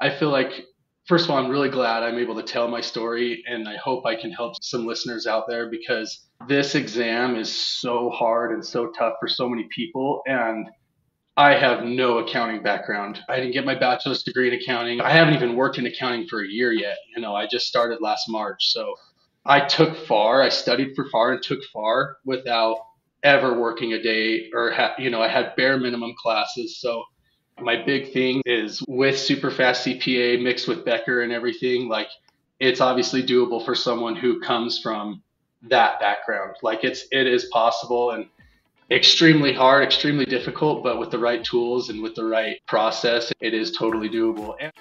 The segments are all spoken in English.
I feel like first of all, I'm really glad I'm able to tell my story, and I hope I can help some listeners out there because this exam is so hard and so tough for so many people. And I have no accounting background. I didn't get my bachelor's degree in accounting. I haven't even worked in accounting for a year yet. You know, I just started last March. So I took FAR, I studied for FAR and took FAR without ever working a day or, ha- you know, I had bare minimum classes. So my big thing is with Superfast CPA mixed with Becker and everything, like it's obviously doable for someone who comes from that background. Like it's it is possible and extremely hard, extremely difficult, but with the right tools and with the right process, it is totally doable. And-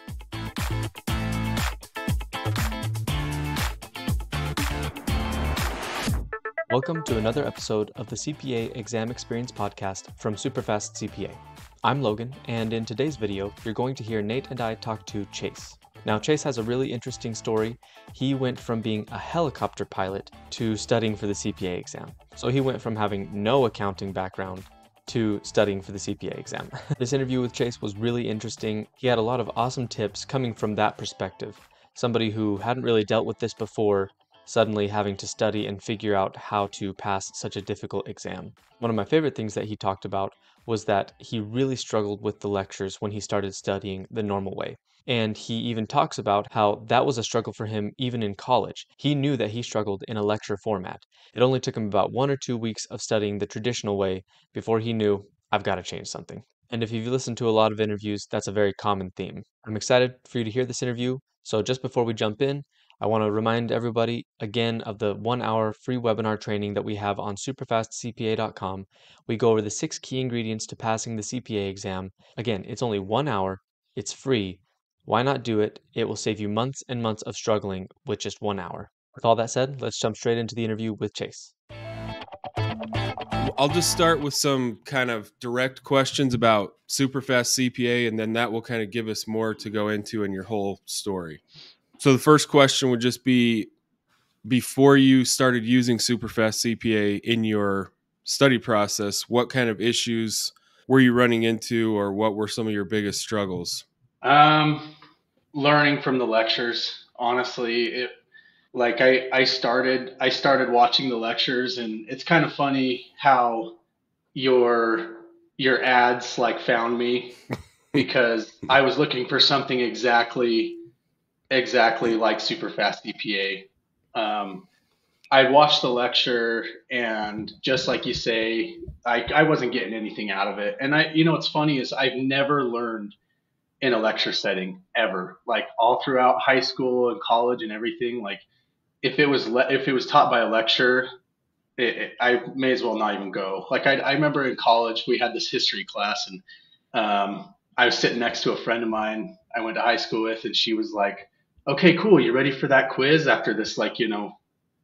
Welcome to another episode of the CPA Exam Experience Podcast from Superfast CPA. I'm Logan, and in today's video, you're going to hear Nate and I talk to Chase. Now, Chase has a really interesting story. He went from being a helicopter pilot to studying for the CPA exam. So he went from having no accounting background to studying for the CPA exam. this interview with Chase was really interesting. He had a lot of awesome tips coming from that perspective. Somebody who hadn't really dealt with this before suddenly having to study and figure out how to pass such a difficult exam. One of my favorite things that he talked about was that he really struggled with the lectures when he started studying the normal way. And he even talks about how that was a struggle for him even in college. He knew that he struggled in a lecture format. It only took him about one or two weeks of studying the traditional way before he knew, I've got to change something. And if you've listened to a lot of interviews, that's a very common theme. I'm excited for you to hear this interview. So just before we jump in, I want to remind everybody again of the one hour free webinar training that we have on superfastcpa.com. We go over the six key ingredients to passing the CPA exam. Again, it's only one hour, it's free. Why not do it? It will save you months and months of struggling with just one hour. With all that said, let's jump straight into the interview with Chase. I'll just start with some kind of direct questions about Superfast CPA, and then that will kind of give us more to go into in your whole story. So the first question would just be before you started using Superfast CPA in your study process, what kind of issues were you running into or what were some of your biggest struggles? Um, learning from the lectures, honestly, it like I, I started I started watching the lectures and it's kind of funny how your your ads like found me because I was looking for something exactly exactly like Superfast CPA. Um, I watched the lecture and just like you say, I, I wasn't getting anything out of it. And I, you know, what's funny is I've never learned in a lecture setting ever, like all throughout high school and college and everything. Like if it was, le- if it was taught by a lecture, it, it, I may as well not even go. Like I, I remember in college, we had this history class and, um, I was sitting next to a friend of mine I went to high school with, and she was like, okay, cool. You ready for that quiz after this, like, you know,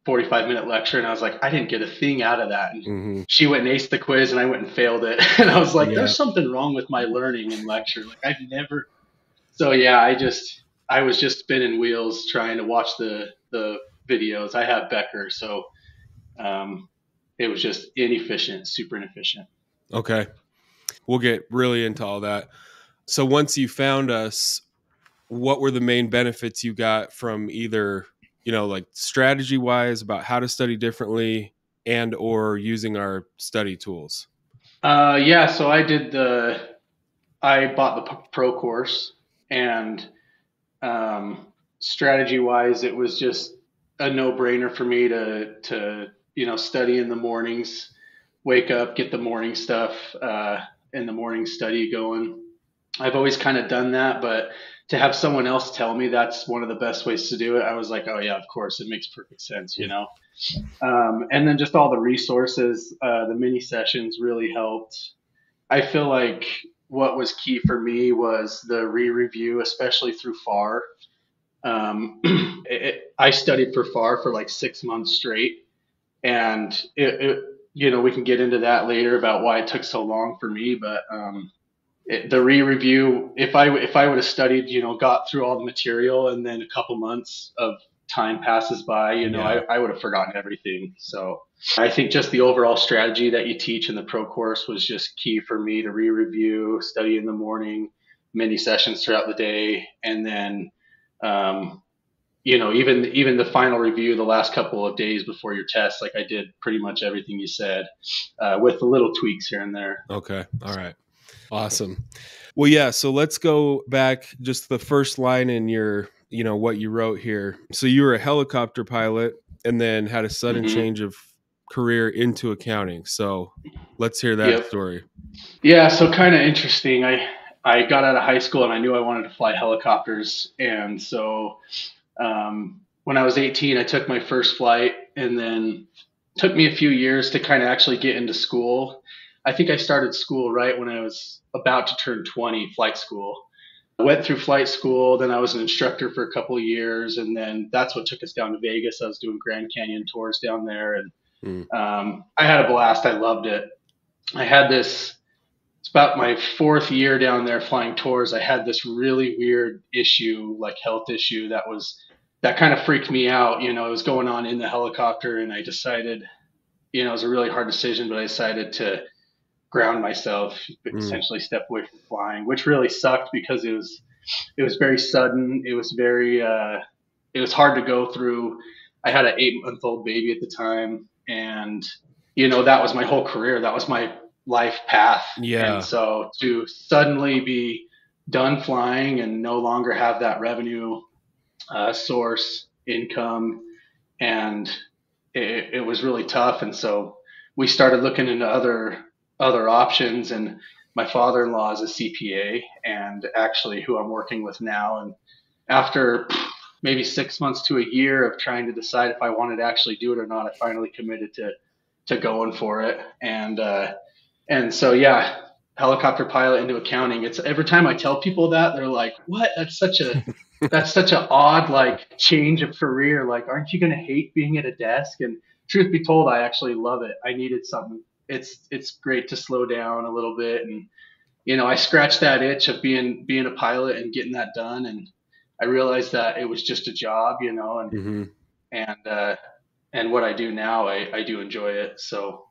45 minute lecture? And I was like, I didn't get a thing out of that. And mm-hmm. she went and aced the quiz and I went and failed it. And I was like, yeah. there's something wrong with my learning in lecture. Like, I've never. So, yeah, I just, I was just spinning wheels trying to watch the, the videos. I have Becker. So, um, it was just inefficient, super inefficient. Okay. We'll get really into all that. So once you found us, what were the main benefits you got from either you know like strategy wise about how to study differently and or using our study tools? Uh, yeah so i did the i bought the pro course and um, strategy wise it was just a no-brainer for me to to you know study in the mornings wake up get the morning stuff uh, in the morning study going i've always kind of done that but to have someone else tell me that's one of the best ways to do it, I was like, oh yeah, of course, it makes perfect sense, you know. Um, and then just all the resources, uh, the mini sessions really helped. I feel like what was key for me was the re-review, especially through FAR. Um, it, I studied for FAR for like six months straight, and it, it, you know, we can get into that later about why it took so long for me, but um, it, the re-review if i if i would have studied you know got through all the material and then a couple months of time passes by you know yeah. I, I would have forgotten everything. So i think just the overall strategy that you teach in the pro course was just key for me to re-review study in the morning mini sessions throughout the day, and then um, you know even even the final review the last couple of days before your test like i did pretty much everything you said uh, with the little tweaks here and there. Okay. All right awesome well yeah so let's go back just the first line in your you know what you wrote here so you were a helicopter pilot and then had a sudden mm-hmm. change of career into accounting so let's hear that yep. story yeah so kind of interesting i I got out of high school and I knew I wanted to fly helicopters. And so um, when I was 18, I took my first flight and then took me a few years to kind of actually get into school. I think I started school right when I was about to turn 20, flight school. I went through flight school, then I was an instructor for a couple of years, and then that's what took us down to Vegas. I was doing Grand Canyon tours down there, and mm. um, I had a blast. I loved it. I had this it's about my fourth year down there flying tours. I had this really weird issue, like health issue, that was that kind of freaked me out. You know, it was going on in the helicopter, and I decided, you know, it was a really hard decision, but I decided to ground myself, mm. essentially step away from flying, which really sucked because it was it was very sudden. It was very uh, it was hard to go through. I had an eight month old baby at the time, and you know that was my whole career. That was my life path. Yeah. And so to suddenly be done flying and no longer have that revenue uh, source income, and it, it was really tough. And so we started looking into other other options. And my father-in-law is a CPA, and actually who I'm working with now. And after maybe six months to a year of trying to decide if I wanted to actually do it or not, I finally committed to to going for it. And uh, and so, yeah, helicopter pilot into accounting. It's every time I tell people that, they're like, "What? That's such a that's such an odd like change of career. Like, aren't you going to hate being at a desk?" And truth be told, I actually love it. I needed something. It's it's great to slow down a little bit, and you know, I scratched that itch of being being a pilot and getting that done, and I realized that it was just a job, you know, and mm-hmm. and uh, and what I do now, I I do enjoy it. So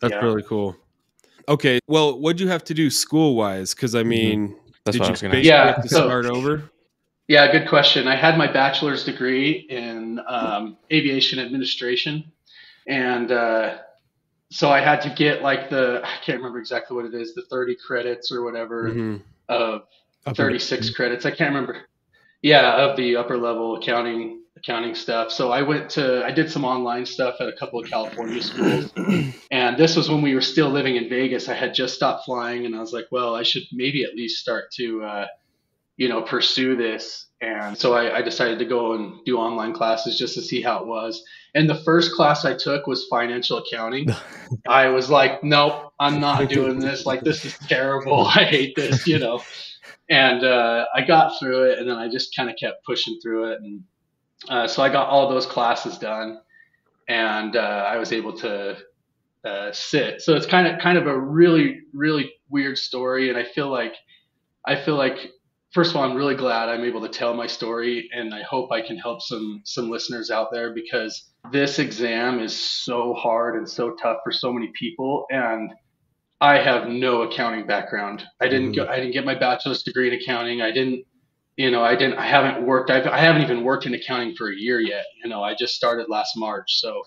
that's yeah. really cool. Okay, well, what do you have to do school wise? Because I mm-hmm. mean, mm-hmm. did you basically yeah, have to so, start over? Yeah, good question. I had my bachelor's degree in um, aviation administration, and uh, so I had to get like the I can't remember exactly what it is, the 30 credits or whatever mm-hmm. of 36 mm-hmm. credits. I can't remember. Yeah, of the upper level accounting accounting stuff. So I went to, I did some online stuff at a couple of California schools. and this was when we were still living in Vegas. I had just stopped flying and I was like, well, I should maybe at least start to, uh, you know, pursue this. And so I, I, decided to go and do online classes just to see how it was. And the first class I took was financial accounting. I was like, nope, I'm not doing this. Like, this is terrible. I hate this, you know. And uh, I got through it and then I just kind of kept pushing through it. And uh, so I got all those classes done, and uh, I was able to uh, sit. So it's kind of kind of a really really weird story, and I feel like I feel like first of all I'm really glad I'm able to tell my story, and I hope I can help some some listeners out there because this exam is so hard and so tough for so many people, and I have no accounting background. I didn't mm-hmm. go, I didn't get my bachelor's degree in accounting. I didn't you know, I didn't, I haven't worked, I've, I haven't even worked in accounting for a year yet. You know, I just started last March. So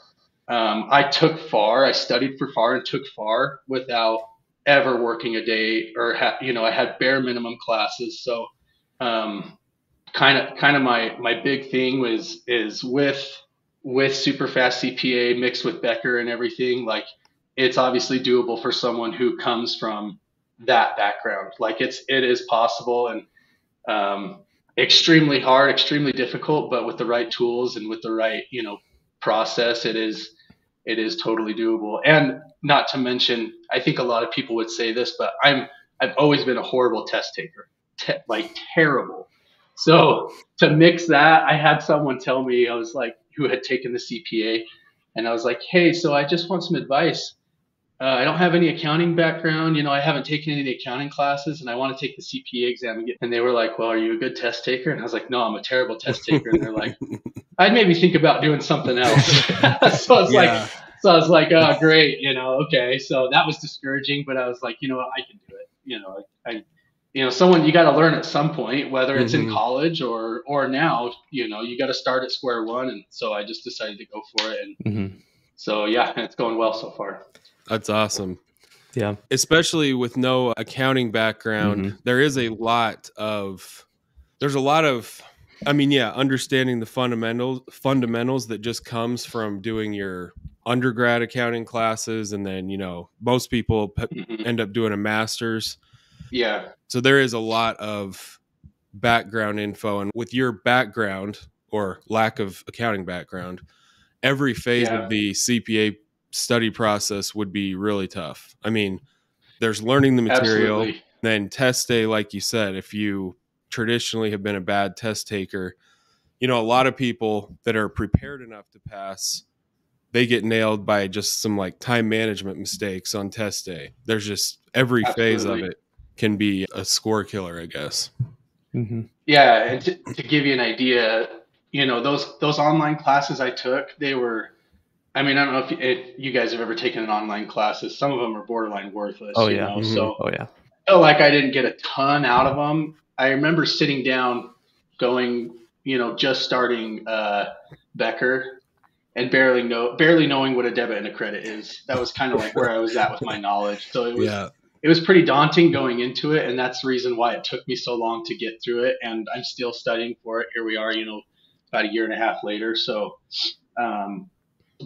um, I took FAR, I studied for FAR and took FAR without ever working a day or, ha- you know, I had bare minimum classes. So um, kind of, kind of my, my big thing was, is with, with Superfast CPA mixed with Becker and everything, like it's obviously doable for someone who comes from that background. Like it's, it is possible. And, um, extremely hard, extremely difficult, but with the right tools and with the right, you know, process, it is it is totally doable. And not to mention, I think a lot of people would say this, but I'm I've always been a horrible test taker, Te- like terrible. So to mix that, I had someone tell me I was like who had taken the CPA, and I was like, hey, so I just want some advice uh, I don't have any accounting background. You know, I haven't taken any of the accounting classes, and I want to take the CPA exam. And, get, and they were like, "Well, are you a good test taker?" And I was like, "No, I'm a terrible test taker." And they're like, "I'd maybe think about doing something else." so I was yeah. like, "So I was like, oh, great, you know, okay." So that was discouraging, but I was like, you know what, I can do it. You know, I you know, someone you got to learn at some point, whether it's in Mhm. college or or now. You know, you got to start at square one, and so I just decided to go for it, and hmm so yeah, it's going well so far. That's awesome. Yeah. Especially with no accounting background, Mhm. there is a lot of there's a lot of I mean, yeah, understanding the fundamentals fundamentals that just comes from doing your undergrad accounting classes and then, you know, most people p- Mhm. end up doing a masters. Yeah, So there is a lot of background info and with your background or lack of accounting background, every phase Yeah. of the CPA study process would be really tough. I mean, there's learning the material, absolutely. then test day like you said, if you traditionally have been a bad test taker, you know, a lot of people that are prepared enough to pass they get nailed by just some like time management mistakes on test day. There's just every phase of it can be a score killer, I guess. hmm Yeah, and to, to give you an idea, you know those those online classes I took, they were. I mean, I don't know if, if you guys have ever taken an online classes. Some of them are borderline worthless. Oh, you yeah. know? Mhm. So Oh yeah. I felt like I didn't get a ton out of them. I remember sitting down, going, you know, just starting uh, Becker, and barely know barely knowing what a debit and a credit is. That was kind of like where I was at with my knowledge. So it was Yeah. it was pretty daunting going into it, and that's the reason why it took me so long to get through it. And I'm still studying for it. Here we are, you know, about a year and a half later. So, um,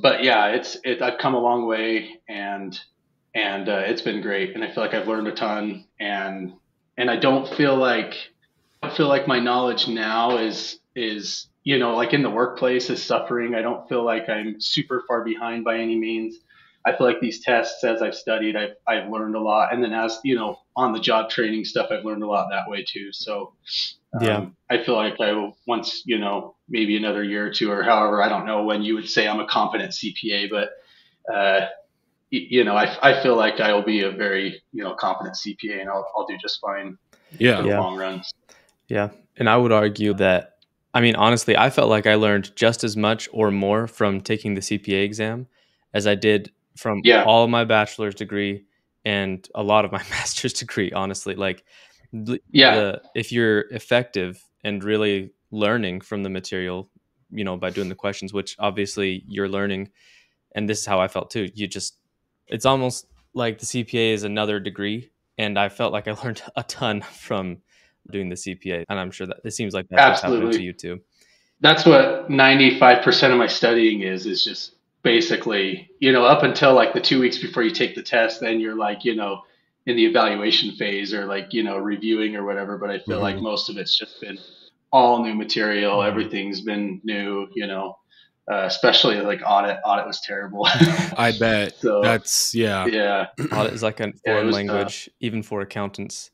but yeah, it's it. I've come a long way, and and uh, it's been great. And I feel like I've learned a ton, and and I don't feel like I feel like my knowledge now is is you know like in the workplace is suffering. I don't feel like I'm super far behind by any means. I feel like these tests, as I've studied, I've, I've learned a lot. And then as, you know, on the job training stuff, I've learned a lot that way too. So, um, Yeah. I feel like I will once, you know, maybe another year or two or however, I don't know when you would say I'm a competent CPA, but, uh, you know, I, I feel like I will be a very, you know, competent CPA and I'll, I'll do just fine Yeah. in the Yeah. long run. Yeah. And I would argue that, I mean, honestly, I felt like I learned just as much or more from taking the CPA exam as I did from Yeah. all of my bachelor's degree and a lot of my master's degree, honestly. Like, l- Yeah. the, if you're effective and really learning from the material, you know, by doing the questions, which obviously you're learning, and this is how I felt too. You just, it's almost like the CPA is another degree. And I felt like I learned a ton from doing the CPA. And I'm sure that it seems like that's what's happening to you too. that's what 95% of my studying is is just basically you know up until like the two weeks before you take the test then you're like you know in the evaluation phase or like you know reviewing or whatever but i feel like Mhm. most of it's just been all new material Mhm. everything's been new you know uh, especially like audit audit was terrible I bet. So- That's yeah. yeah Audit is like a Yeah, foreign was language, even for accountants.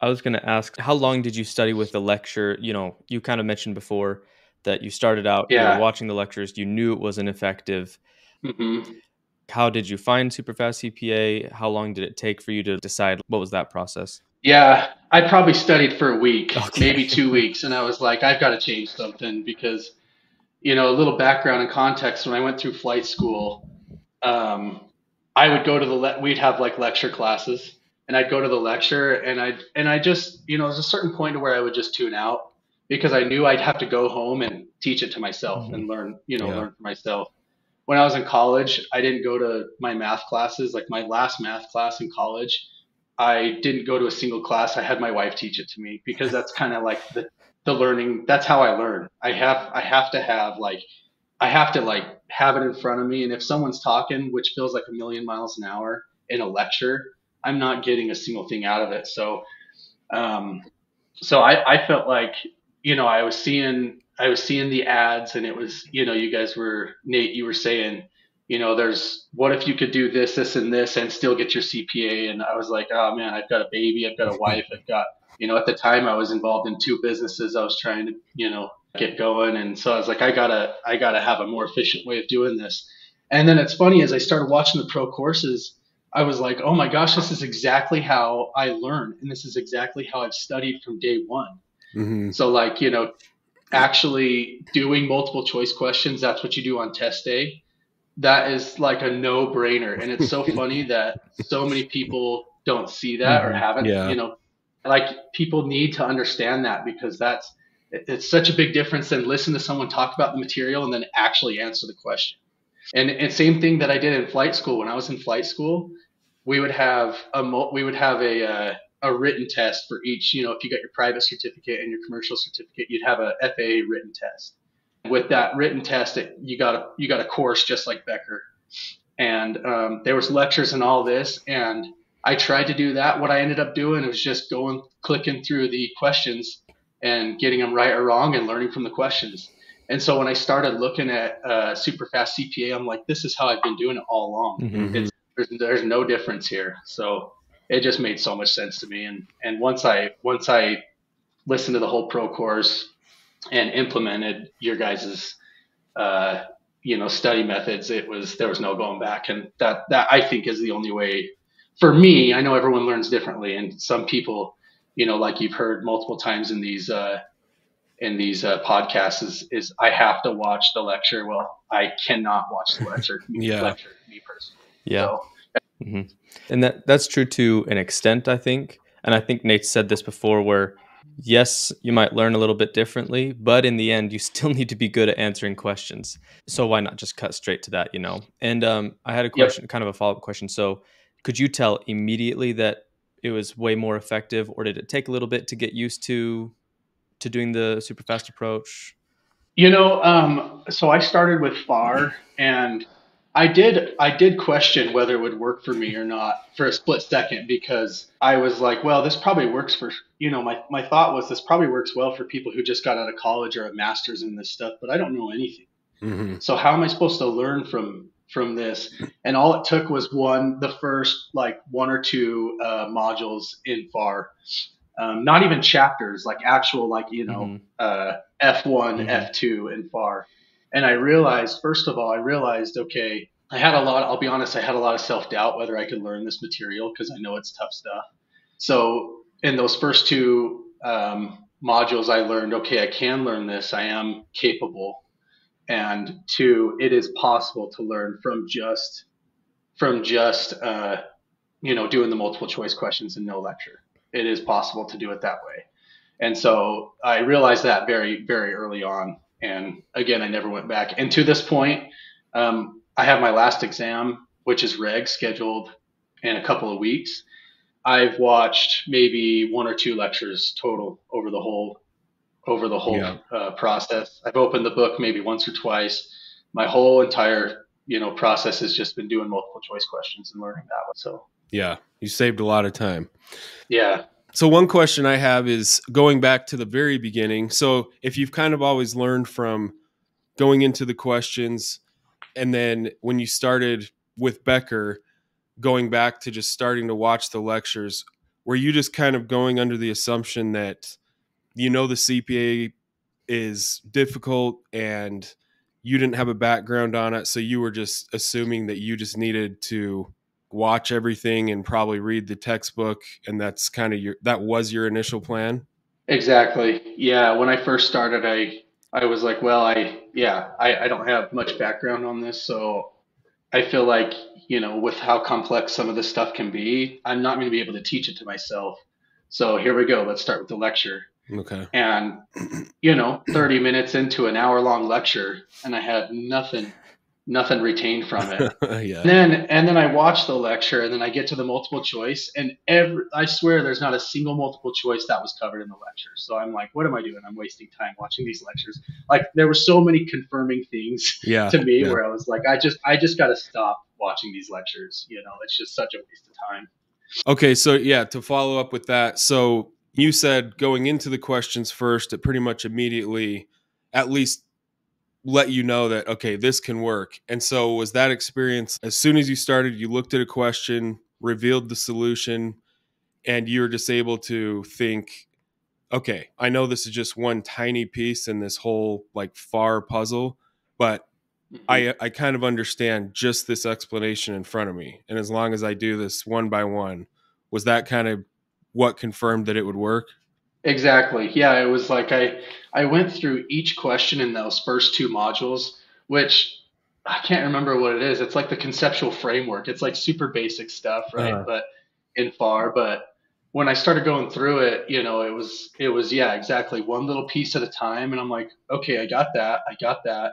I was going to ask, how long did you study with the lecture? You know, you kind of mentioned before that you started out you were watching the lectures, you knew it wasn't effective. hmm How did you find Superfast CPA? How long did it take for you to decide? What was that process? Yeah, I probably studied for a week, Okay. maybe two weeks, and I was like, I've got to change something because, you know, a little background and context. When I went through flight school, um, I would go to the le- we'd have like lecture classes, and I'd go to the lecture, and I and I just you know, there's a certain point to where I would just tune out because I knew I'd have to go home and teach it to myself Mhm. and learn, you know, Yeah. learn for myself. When I was in college, I didn't go to my math classes. Like my last math class in college, I didn't go to a single class. I had my wife teach it to me because that's kind of like the, the learning. That's how I learn. I have I have to have like I have to like have it in front of me. And if someone's talking, which feels like a million miles an hour in a lecture, I'm not getting a single thing out of it. So, um, so I, I felt like you know I was seeing I was seeing the ads, and it was you know you guys were Nate, you were saying you know, there's what if you could do this, this, and this and still get your CPA? And I was like, oh man, I've got a baby, I've got a wife, I've got, you know, at the time I was involved in two businesses I was trying to, you know, get going. And so I was like, I gotta, I gotta have a more efficient way of doing this. And then it's funny as I started watching the pro courses, I was like, oh my gosh, this is exactly how I learn. And this is exactly how I've studied from day one. hmm So like, you know, actually doing multiple choice questions, that's what you do on test day. That is like a no brainer. And it's so funny that so many people don't see that or Mhm. haven't, Yeah. you know, Like people need to understand that because that's it's such a big difference than listen to someone talk about the material and then actually answer the question. And, and same thing that I did in flight school. When I was in flight school, we would have a we would have a uh, a written test for each. You know, if you got your private certificate and your commercial certificate, you'd have a FAA written test. With that written test, it, you got a you got a course just like Becker, and um, there was lectures and all this. And I tried to do that. What I ended up doing was just going clicking through the questions and getting them right or wrong and learning from the questions. And so when I started looking at uh, Superfast CPA, I'm like, this is how I've been doing it all along. Mm-hmm. There's, there's no difference here. So it just made so much sense to me. And and once I once I listened to the whole pro course and implemented your guys's uh, you know study methods, it was there was no going back. And that that I think is the only way for me. I know everyone learns differently, and some people you know, like you've heard multiple times in these uh, in these uh, podcasts, is is I have to watch the lecture. Well, I cannot watch the lecture. yeah. lecture me personally. Yeah. So, mm-hmm. And that that's true to an extent, I think. And I think Nate said this before, where yes, you might learn a little bit differently, but in the end, you still need to be good at answering questions. So why not just cut straight to that, you know? And um, I had a question, yep. kind of a follow up question. So could you tell immediately that it was way more effective, or did it take a little bit to get used to to doing the super fast approach? You know, um, so I started with FAR, and I did I did question whether it would work for me or not for a split second because I was like, well, this probably works for you know my my thought was this probably works well for people who just got out of college or a master's in this stuff, but I don't know anything. Mm-hmm. So how am I supposed to learn from from this and all it took was one the first like one or two uh, modules in far um, not even chapters like actual like you know mm-hmm. uh, f1 mm-hmm. f2 and far and i realized first of all i realized okay i had a lot i'll be honest i had a lot of self-doubt whether i could learn this material because i know it's tough stuff so in those first two um, modules i learned okay i can learn this i am capable and two, it is possible to learn from just from just uh, you know doing the multiple choice questions in no lecture. It is possible to do it that way, and so I realized that very very early on. And again, I never went back. And to this point, um, I have my last exam, which is reg, scheduled in a couple of weeks. I've watched maybe one or two lectures total over the whole over the whole yeah. uh, process. I've opened the book maybe once or twice. My whole entire you know process has just been doing multiple choice questions and learning that one. So yeah, you saved a lot of time. Yeah. So one question I have is going back to the very beginning. So if you've kind of always learned from going into the questions and then when you started with Becker going back to just starting to watch the lectures were you just kind of going under the assumption that you know the CPA is difficult and you didn't have a background on it so you were just assuming that you just needed to watch everything and probably read the textbook and that's kind of your that was your initial plan? Exactly. Yeah when i first started i i was like well i yeah i, I don't have much background on this so i feel like you know with how complex some of this stuff can be i'm not going to be able to teach it to myself. So here we go let's start with the lecture. Okay. And, you know, 30 minutes into an hour long lecture and I had nothing, nothing retained from it. yeah. And then, and then I watch the lecture and then I get to the multiple choice and every, I swear there's not a single multiple choice that was covered in the lecture. So I'm like, what am I doing? I'm wasting time watching these lectures. Like there were so many confirming things yeah, to me yeah. where I was like, I just, I just got to stop watching these lectures. You know, it's just such a waste of time. Okay. So yeah, to follow up with that. So you said going into the questions first, it pretty much immediately at least let you know that okay, this can work. And so was that experience as soon as you started, you looked at a question, revealed the solution, and you're just able to think, okay, I know this is just one tiny piece in this whole like far puzzle, but mm-hmm. I I kind of understand just this explanation in front of me. And as long as I do this one by one, was that kind of what confirmed that it would work? Exactly. Yeah, it was like I I went through each question in those first two modules, which I can't remember what it is. It's like the conceptual framework. It's like super basic stuff, right? Uh-huh. But in FAR, but when I started going through it, you know, it was it was yeah, exactly one little piece at a time, and I'm like, okay, I got that, I got that,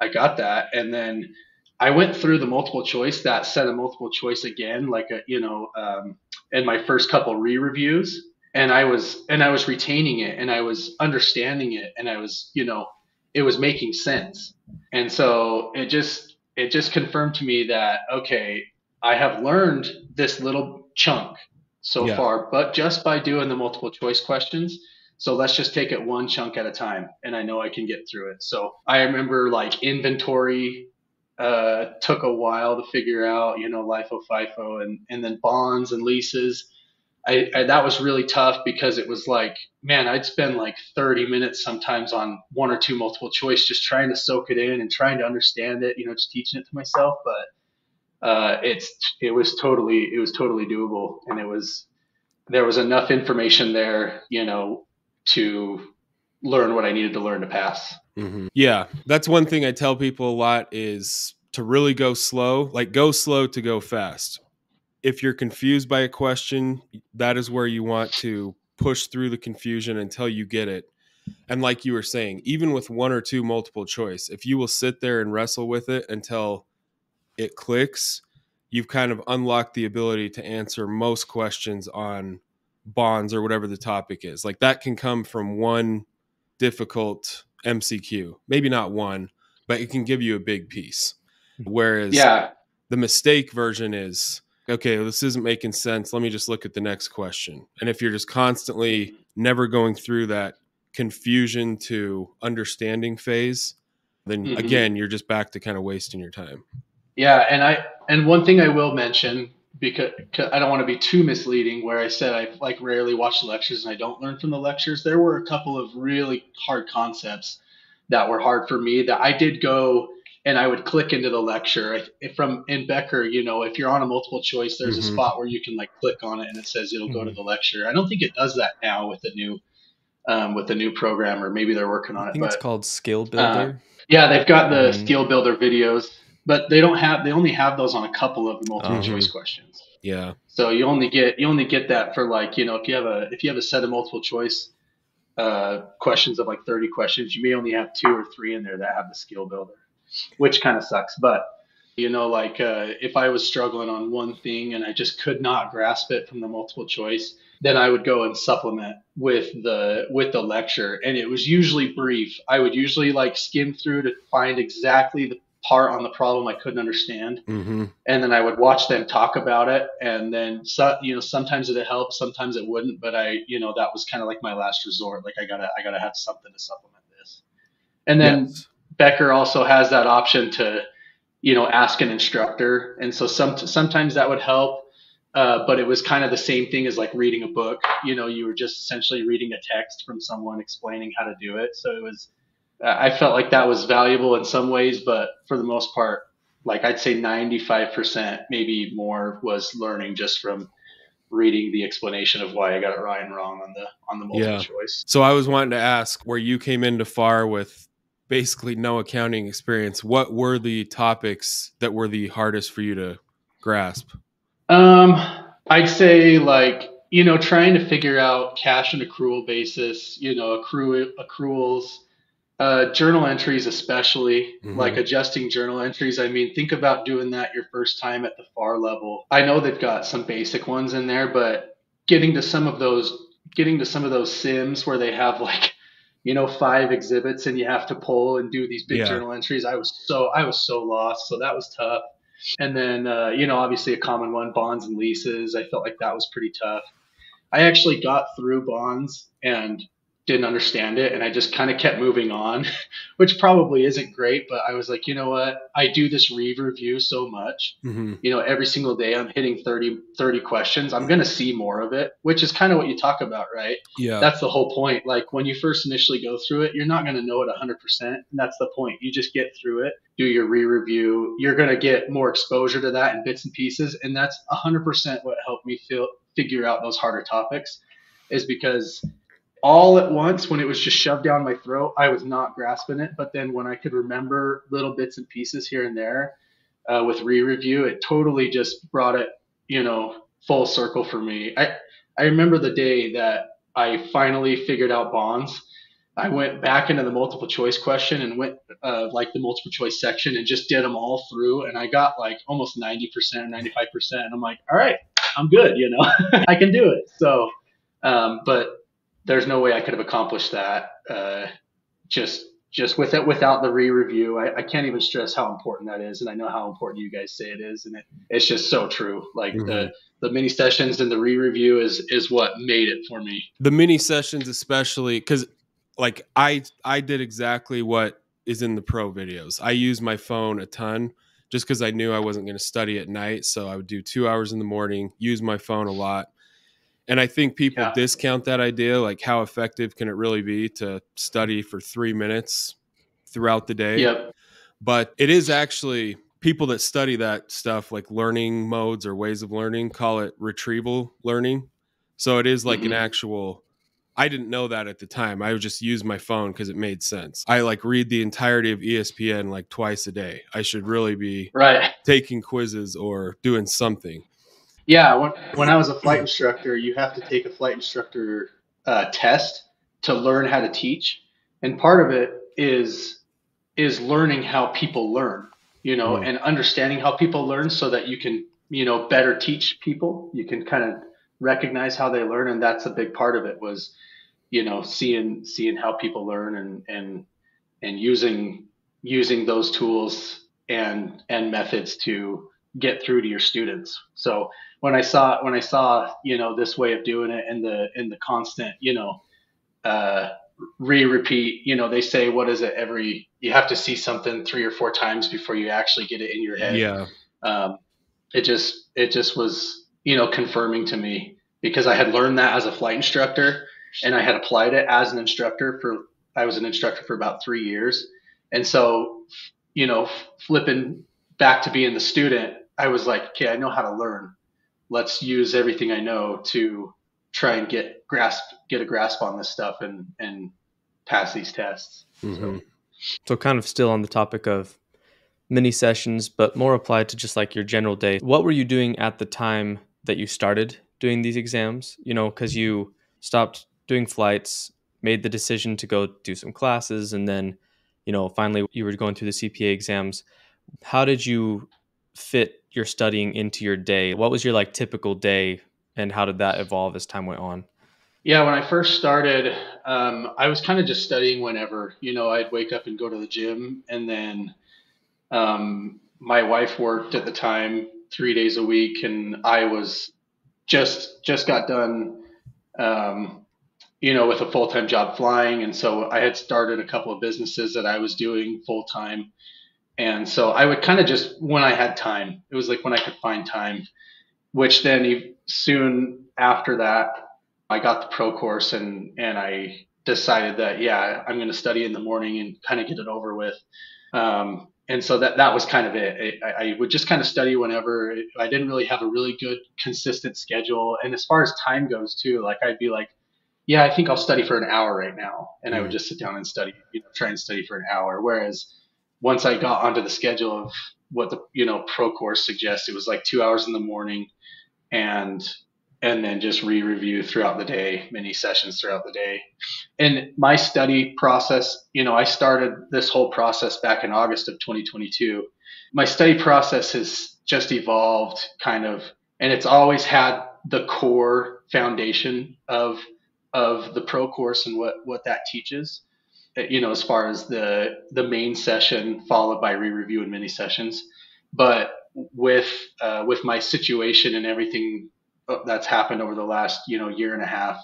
I got that, and then I went through the multiple choice, that set of multiple choice again, like a you know, um, in my first couple re-reviews, and I was and I was retaining it, and I was understanding it, and I was you know, it was making sense, and so it just it just confirmed to me that okay, I have learned this little chunk so Yeah. far, but just by doing the multiple choice questions. So let's just take it one chunk at a time, and I know I can get through it. So I remember like inventory uh, took a while to figure out, you know, LIFO, FIFO, and and then bonds and leases. I, I that was really tough because it was like, man, I'd spend like 30 minutes sometimes on one or two multiple choice, just trying to soak it in and trying to understand it, you know, just teaching it to myself. But uh, it's it was totally it was totally doable, and it was there was enough information there, you know, to learn what I needed to learn to pass. Mhm. Yeah, that's one thing I tell people a lot is to really go slow, like go slow to go fast. If you're confused by a question, that is where you want to push through the confusion until you get it. And like you were saying, even with one or two multiple choice, if you will sit there and wrestle with it until it clicks, you've kind of unlocked the ability to answer most questions on bonds or whatever the topic is. Like that can come from one difficult MCQ. Maybe not one, but it can give you a big piece. Hmm. Whereas Yeah, the mistake version is okay, this isn't making sense. Let me just look at the next question. And if you're just constantly never going through that confusion to understanding phase, then Mhm. again, you're just back to kind of wasting your time. Yeah, and I and one thing I will mention because I don't want to be too misleading, where I said I like rarely watch the lectures and I don't learn from the lectures. There were a couple of really hard concepts that were hard for me that I did go and I would click into the lecture. If, from in Becker, you know, if you're on a multiple choice, there's Mhm. a spot where you can like click on it and it says it'll go to the lecture. I don't think it does that now with the new um, with the new program, or maybe they're working on I it. think But it's called Skill Builder. yeah, they've got the Mhm. skill builder videos, but they don't have they only have those on a couple of the multiple Uh-huh. choice questions. Yeah. So you only get you only get that for like you know if you have a if you have a set of multiple choice uh, questions of like 30 questions, you may only have two or three in there that have the skill builder, which kind of sucks. But you know, like uh, if I was struggling on one thing and I just could not grasp it from the multiple choice, then I would go and supplement with the with the lecture, and it was usually brief. I would usually like skim through to find exactly the part on the problem I couldn't understand hmm and then I would watch them talk about it, and then so, you know sometimes it helped, sometimes it wouldn't, but I you know that was kind of like my last resort. Like I gotta I gotta have something to supplement this, and then Yes. Becker also has that option to you know ask an instructor, and so some sometimes that would help. Uh, but it was kind of the same thing as like reading a book. You know, you were just essentially reading a text from someone explaining how to do it. So it was, I felt like that was valuable in some ways, but for the most part, like I'd say 95%, maybe more, was learning just from reading the explanation of why I got it right and wrong on the on the multiple Yeah. choice. So I was wanting to ask where you came into FAR with basically no accounting experience. What were the topics that were the hardest for you to grasp? Um, I'd say like you know trying to figure out cash and accrual basis, you know accruals, uh, journal entries especially Mhm. like adjusting journal entries. I mean, think about doing that your first time at the far level. I know they've got some basic ones in there, but getting to some of those, getting to some of those sims where they have like you know five exhibits and you have to pull and do these big Yeah. journal entries. I was so I was so lost, so that was tough. And then, uh, you know, obviously a common one, bonds and leases. I felt like that was pretty tough. I actually got through bonds and didn't understand it. And I just kind of kept moving on, which probably isn't great. But I was like, you know what? I do this re review so much. Mm-hmm. You know, every single day I'm hitting 30, 30 questions. I'm going to see more of it, which is kind of what you talk about, right? Yeah. That's the whole point. Like when you first initially go through it, you're not going to know it 100%. And that's the point. You just get through it, do your re review. You're going to get more exposure to that in bits and pieces. And that's 100% what helped me feel, figure out those harder topics is because all at once when it was just shoved down my throat, I was not grasping it. But then when I could remember little bits and pieces here and there uh, with re review, it totally just brought it, you know, full circle for me. I, I remember the day that I finally figured out bonds. I went back into the multiple choice question and went uh, like the multiple choice section and just did them all through. And I got like almost 90%, 95%. And I'm like, all right, I'm good. You know, I can do it. So, um, but there's no way I could have accomplished that. Uh, just, just with it, without the re-review, I, I, can't even stress how important that is. And I know how important you guys say it is. And it, it's just so true. Like mm-hmm. the, the mini sessions and the re-review is is what made it for me. The mini sessions, especially because like I I did exactly what is in the pro videos. I use my phone a ton just because I knew I wasn't going to study at night, so I would do two hours in the morning, use my phone a lot. And I think people yeah. discount that idea, like how effective can it really be to study for three minutes throughout the day? Yep. But it is actually people that study that stuff like learning modes or ways of learning call it retrieval learning so it is like mm-hmm. an actual i didn't know that at the time i would just use my phone because it made sense i like read the entirety of espn like twice a day i should really be right taking quizzes or doing something yeah when, when i was a flight instructor you have to take a flight instructor uh, test to learn how to teach and part of it is is learning how people learn you know, mm. and understanding how people learn so that you can, you know, better teach people. You can kind of recognize how they learn. And that's a big part of it was, you know, seeing, seeing how people learn and, and, and using, using those tools and, and methods to get through to your students. So when I saw, when I saw, you know, this way of doing it and the, in the constant, you know, uh, re-repeat you know they say what is it every you have to see something three or four times before you actually get it in your head. Yeah. Um, it just it just was you know confirming to me because i had learned that as a flight instructor and i had applied it as an instructor for i was an instructor for about three years. And so you know flipping back to being the student i was like okay i know how to learn let's use everything i know to try and get grasp get a grasp on this stuff and and pass these tests. Mm-hmm. So. so kind of still on the topic of mini sessions, but more applied to just like your general day. What were you doing at the time that you started doing these exams? You know, because you stopped doing flights, made the decision to go do some classes, and then, you know, finally you were going through the CPA exams. How did you fit your studying into your day? What was your like typical day and how did that evolve as time went on? Yeah, when I first started, um, I was kind of just studying whenever. You know, I'd wake up and go to the gym, and then um, my wife worked at the time three days a week, and I was just just got done, um, you know, with a full time job flying, and so I had started a couple of businesses that I was doing full time, and so I would kind of just when I had time, it was like when I could find time, which then soon after that, I got the pro course and and I decided that yeah, I'm going to study in the morning and kind of get it over with. Um, and so that that was kind of it. I, I, would just kind of study whenever. I didn't really have a really good consistent schedule. And as far as time goes too, like I'd be like, yeah, I think I'll study for an hour right now, and. I would mm. just sit down and study, you know, try and study for an hour. Whereas once I got onto the schedule of what the you know pro course suggests, it was like two hours in the morning, and and then just re-review throughout the day, many sessions throughout the day. And my study process, you know, I started this whole process back in August of 2022. My study process has just evolved kind of, and it's always had the core foundation of of the pro course and what what that teaches. You know, as far as the the main session followed by re-review and mini sessions, but with uh, with my situation and everything that's happened over the last you know year and a half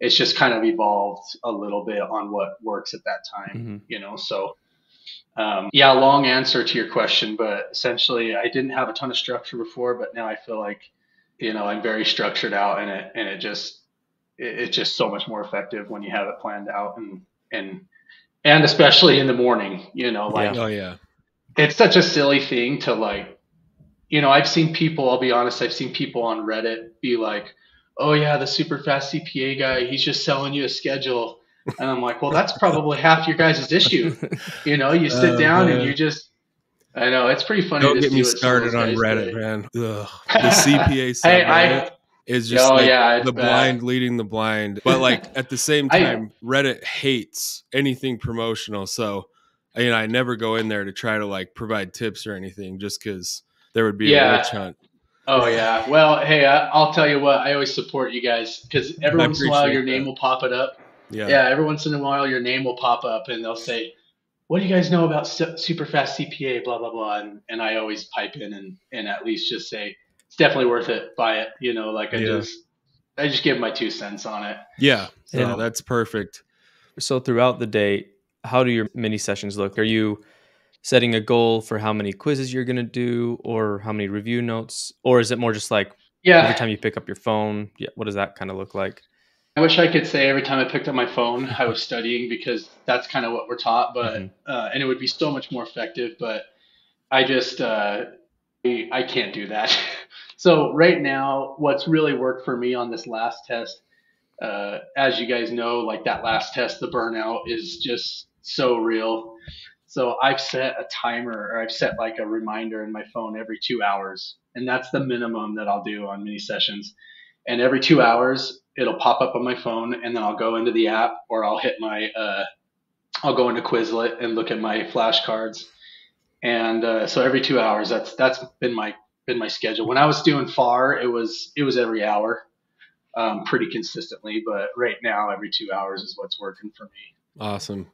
it's just kind of evolved a little bit on what works at that time mm-hmm. you know so um, yeah long answer to your question but essentially i didn't have a ton of structure before but now i feel like you know i'm very structured out and it and it just it, it's just so much more effective when you have it planned out and and and especially in the morning you know like yeah. oh yeah it's such a silly thing to like you know, I've seen people, I'll be honest, I've seen people on Reddit be like, oh, yeah, the Superfast CPA guy, he's just selling you a schedule. And I'm like, well, that's probably half your guys' issue. You know, you sit oh, down man. and you just, I know, it's pretty funny. Don't get me started on Reddit, man. Ugh, the CPA subreddit. hey, is just Oh, like yeah, the bad. blind leading the blind. But like at the same I- time, Reddit hates anything promotional. So you know, I never go in there to try to like provide tips or anything just because there would be a Yeah. witch hunt. Oh yeah. Well, hey, I, I'll tell you what. I always support you guys because every once in a while your name that. will pop it up. Yeah. Yeah. Every once in a while your name will pop up and they'll say, "What do you guys know about su- Superfast CPA?" Blah blah blah. And and I always pipe in and and at least just say it's definitely worth it. Buy it. You know, like I Yeah. just I just give my two cents on it. Yeah. So Yeah. that's perfect. So throughout the day, how do your mini sessions look? Are you setting a goal for how many quizzes you're going to do or how many review notes or is it more just like Yeah. every time you pick up your phone, yeah, what does that kind of look like? I wish I could say every time I picked up my phone, I was studying because that's kind of what we're taught, but Mhm. uh, and it would be so much more effective. But I just uh, I, I can't do that. so right now, what's really worked for me on this last test, uh, as you guys know, like that last test, the burnout is just so real. So I've set a timer or I've set like a reminder in my phone every two hours, and that's the minimum that I'll do on mini sessions. And every two hours, it'll pop up on my phone, and then I'll go into the app or I'll hit my, uh, I'll go into Quizlet and look at my flashcards. And uh, so every two hours, that's that's been my been my schedule. When I was doing FAR, it was it was every hour, um, pretty consistently. But right now, every two hours is what's working for me. Awesome.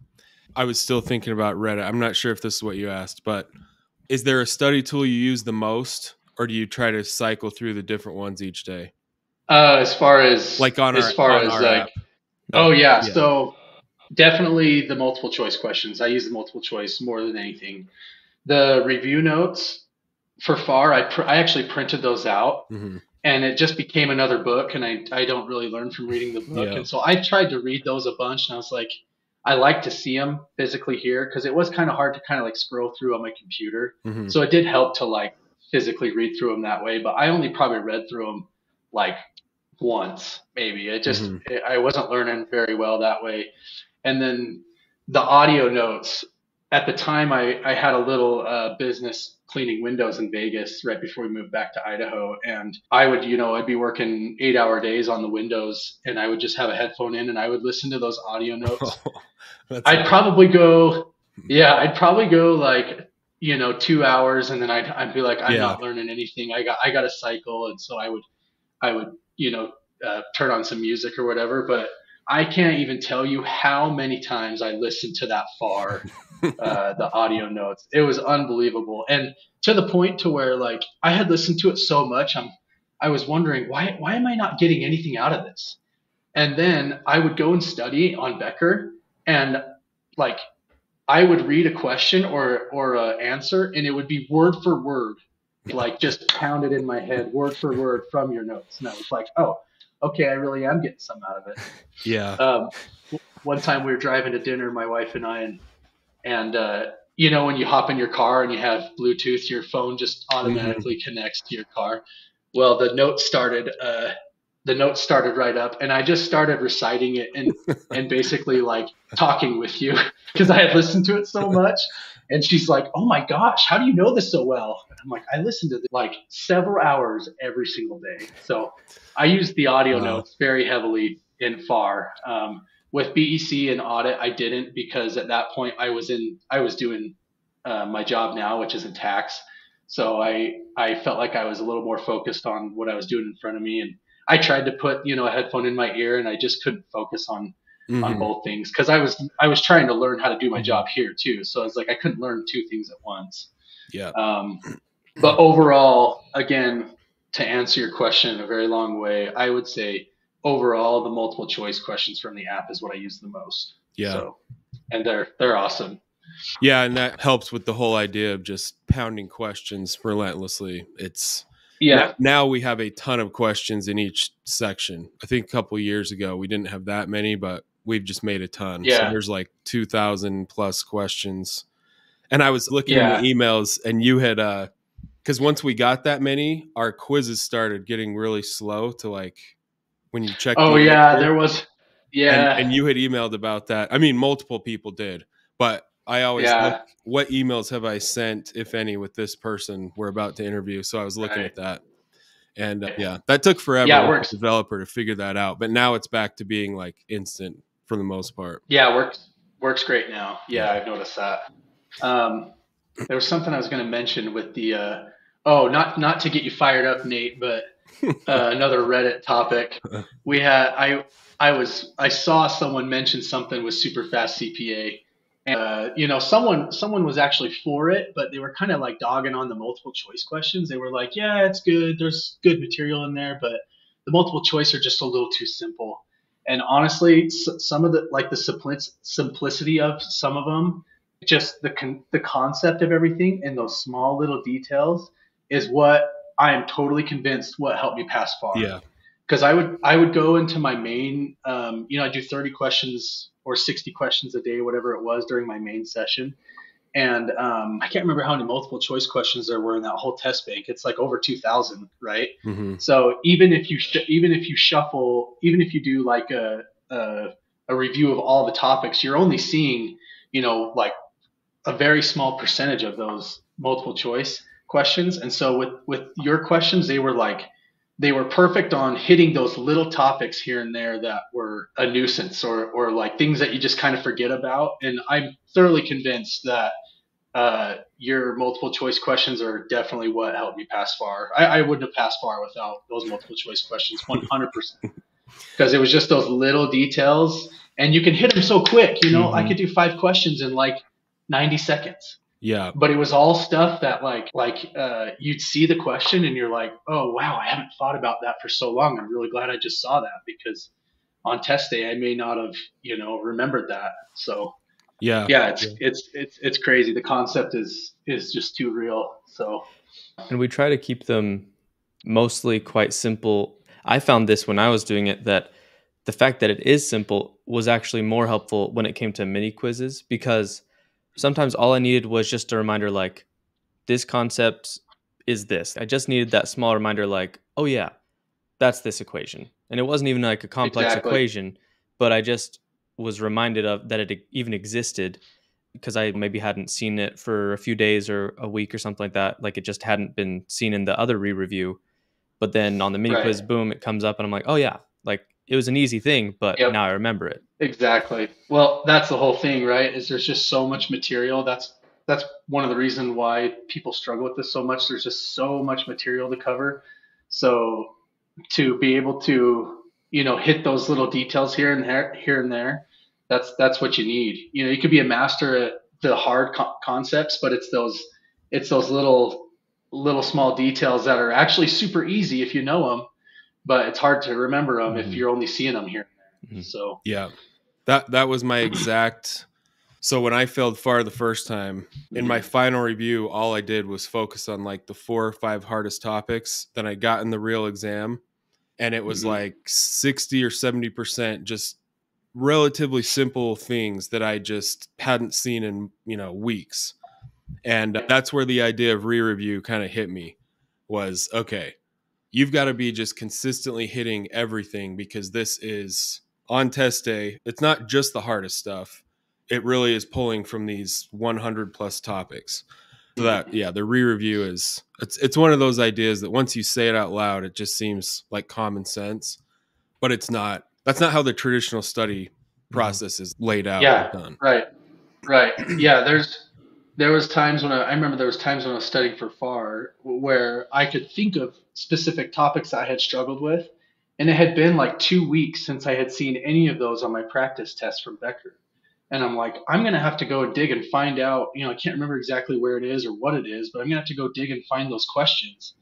I was still thinking about Reddit. I'm not sure if this is what you asked, but is there a study tool you use the most, or do you try to cycle through the different ones each day? Uh, as far as Like on as our, far on as like app. Oh yeah. Yeah. So definitely the multiple choice questions. I use the multiple choice more than anything. The review notes for FAR, I pr- I actually printed those out, Mhm. and it just became another book, and I I don't really learn from reading the book, Yeah. and so I tried to read those a bunch, and I was like, I like to see them physically here because it was kind of hard to kind of like scroll through on my computer. Mhm. So it did help to like physically read through them that way, but I only probably read through them like once, maybe. It just Mhm. it, I wasn't learning very well that way. And then the audio notes. At the time, I I had a little uh, business cleaning windows in Vegas right before we moved back to Idaho, and I would you know I'd be working eight hour days on the windows, and I would just have a headphone in, and I would listen to those audio notes. That's I'd probably go, yeah, I'd probably go like, you know, two hours, and then I'd, I'd be like, I'm Yeah. not learning anything. I got, I got a cycle, and so I would, I would, you know, uh, turn on some music or whatever. But I can't even tell you how many times I listened to that far, uh, the audio notes. It was unbelievable, and to the point to where like I had listened to it so much, I'm, I was wondering why, why am I not getting anything out of this? And then I would go and study on Becker, and like I would read a question or or a answer, and it would be word for word, like just pounded in my head, word for word from your notes. And I was like, oh, okay, I really am getting some out of it. yeah. Um, one time we were driving to dinner, my wife and I, and and uh, you know when you hop in your car and you have Bluetooth, your phone just automatically connects to your car. Well, the note started. Uh, the note started right up, and I just started reciting it and and basically like talking with you because I had listened to it so much. And she's like, "Oh my gosh, how do you know this so well?" And I'm like, "I listened to this like several hours every single day." So I use the audio Wow. notes very heavily in FAR. Um, with BEC and audit, I didn't because at that point I was in I was doing uh, my job now, which is in tax. So I I felt like I was a little more focused on what I was doing in front of me, and I tried to put you know a headphone in my ear, and I just couldn't focus on on Mhm. both things because I was I was trying to learn how to do my job here too. So it's like I couldn't learn two things at once. Yeah. Um, but overall, again, to answer your question in a very long way, I would say overall the multiple choice questions from the app is what I use the most. Yeah. So, and they're they're awesome. Yeah, and that helps with the whole idea of just pounding questions relentlessly. It's Yeah. Now, now we have a ton of questions in each section. I think a couple years ago we didn't have that many, but we've just made a ton. So Yeah. there's like 2,000 plus questions. And I was looking Yeah. in the emails and you had, uh, because once we got that many, our quizzes started getting really slow to like when you check. Oh the yeah, there was. Yeah. And, and you had emailed about that. I mean, multiple people did, but I always Yeah. look what emails have I sent, if any, with this person we're about to interview. So I was looking Right. at that. And uh, yeah, that took forever Yeah, works. a developer to figure that out. But now it's back to being like instant for the most part. Yeah, works works great now. Yeah, I've noticed that. Um, there was something I was going to mention with the uh, oh, not not to get you fired up, Nate, but uh, another Reddit topic. We had I I was I saw someone mention something with Superfast CPA. And, uh, you know, someone someone was actually for it, but they were kind of like dogging on the multiple choice questions. They were like, "Yeah, it's good. There's good material in there, but the multiple choice are just a little too simple." And honestly, some of the like the simplicity of some of them, just the con- the concept of everything and those small little details is what I am totally convinced what helped me pass far Yeah. because I would I would go into my main, um, you know, I do 30 questions or 60 questions a day, whatever it was during my main session, and um, I can't remember how many multiple choice questions there were in that whole test bank. It's like over 2,000, right? hmm So even if you sh- even if you shuffle, even if you do like a, a a review of all the topics, you're only seeing, you know, like a very small percentage of those multiple choice questions. And so with with your questions, they were like they were perfect on hitting those little topics here and there that were a nuisance or or like things that you just kind of forget about. And I'm thoroughly convinced that uh, your multiple choice questions are definitely what helped me pass far. I, I wouldn't have passed far without those multiple choice questions, 100%. Because it was just those little details, and you can hit them so quick. You know, I Mhm. could do five questions in like 90 seconds, Yeah. but it was all stuff that like like uh, you'd see the question and you're like, oh wow, I haven't thought about that for so long. I'm really glad I just saw that because on test day I may not have you know remembered that. So Yeah. yeah, it's it's it's it's crazy. The concept is is just too real. So And we try to keep them mostly quite simple. I found this when I was doing it that the fact that it is simple was actually more helpful when it came to mini quizzes because sometimes all I needed was just a reminder like, this concept is this. I just needed that small reminder like, oh yeah, that's this equation. And it wasn't even like a complex Exactly. equation, but I just was reminded of that it even existed because I maybe hadn't seen it for a few days or a week or something like that. Like it just hadn't been seen in the other re-review. But then on the mini Right. quiz, boom, it comes up, and I'm like, oh yeah, like it was an easy thing, but Yep. now I remember it. exactly. Well, that's the whole thing, right? Is there's just so much material. That's that's one of the reasons why people struggle with this so much. There's just so much material to cover. So to be able to you know hit those little details here and there, here and there, that's that's what you need. You know, you could be a master at the hard co- concepts, but it's those it's those little little small details that are actually super easy if you know them, but it's hard to remember them if Mhm. you're only seeing them here. and there. Mhm. So Yeah. That that was my exact so when I failed far the first time, in my final review, all I did was focus on like the four or five hardest topics that I got in the real exam. And it was Mhm. like 60 or 70% just relatively simple things that I just hadn't seen in, you know, weeks. And that's where the idea of re-review kind of hit me was okay, you've got to be just consistently hitting everything because this is on test day. It's not just the hardest stuff. It really is pulling from these 100 plus topics. So that yeah, the re-review is it's it's one of those ideas that once you say it out loud, it just seems like common sense, but it's not. That's not how the traditional study mm-hmm. process is laid out Yeah. and done. Right, right. Yeah, there's there was times when I, I remember there was times when I was studying for FAR where I could think of specific topics I had struggled with, and it had been like two weeks since I had seen any of those on my practice test from Becker. And I'm like, I'm gonna have to go dig and find out. You know, I can't remember exactly where it is or what it is, but I'm gonna have to go dig and find those questions.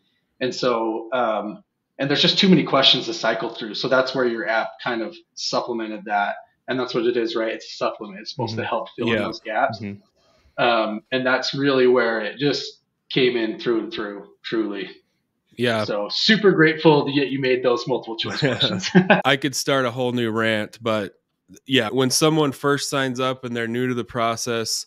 And so, um, and there's just too many questions to cycle through. So that's where your app kind of supplemented that and that's what it is, right? It's a supplement. It's supposed to help fill in those gaps, Mhm. um, and that's really where it just came in through and through, truly. Yeah, So super grateful that you made those multiple choice questions. I could start a whole new rant, but yeah, when someone first signs up and they're new to the process